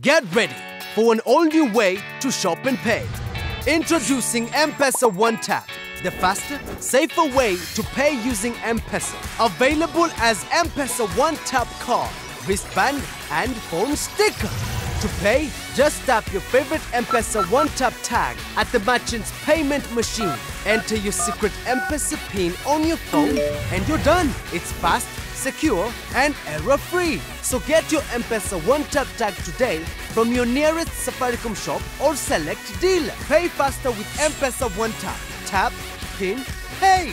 Get ready for an all-new way to shop and pay. Introducing M-Pesa One Tap, the faster, safer way to pay using M-Pesa. Available as M-Pesa One Tap card, wristband and phone sticker. To pay, just tap your favorite M-Pesa One Tap tag at the merchant's payment machine. Enter your secret M-Pesa PIN on your phone and you're done. It's fast, secure and error-free. So get your M-Pesa One Tap tag today from your nearest Safaricom shop or select dealer. Pay faster with M-Pesa One Tap. Tap, PIN, pay.